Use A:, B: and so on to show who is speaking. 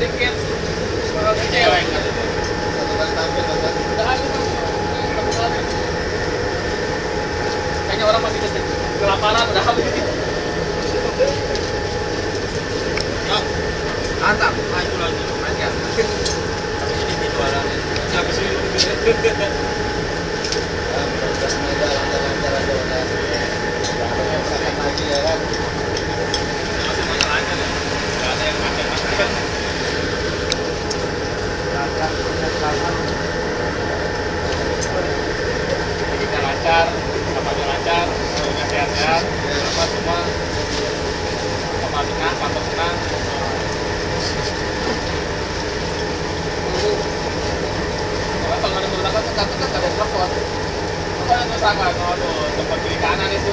A: sedikit cewek kan. Udah habis satu kali. Kayaknya orang masih kesel. kelaparan udah habis.
B: Mantap.
A: maju lagi.
B: Mantap.
A: Tapi ini jualan. Siapa sih? Sehat-sehat, apa kapal tenang. Kalau kalau ada beberapa kan satu kan ada telepon. Kalau ada tersangka, kalau tempat kiri kanan itu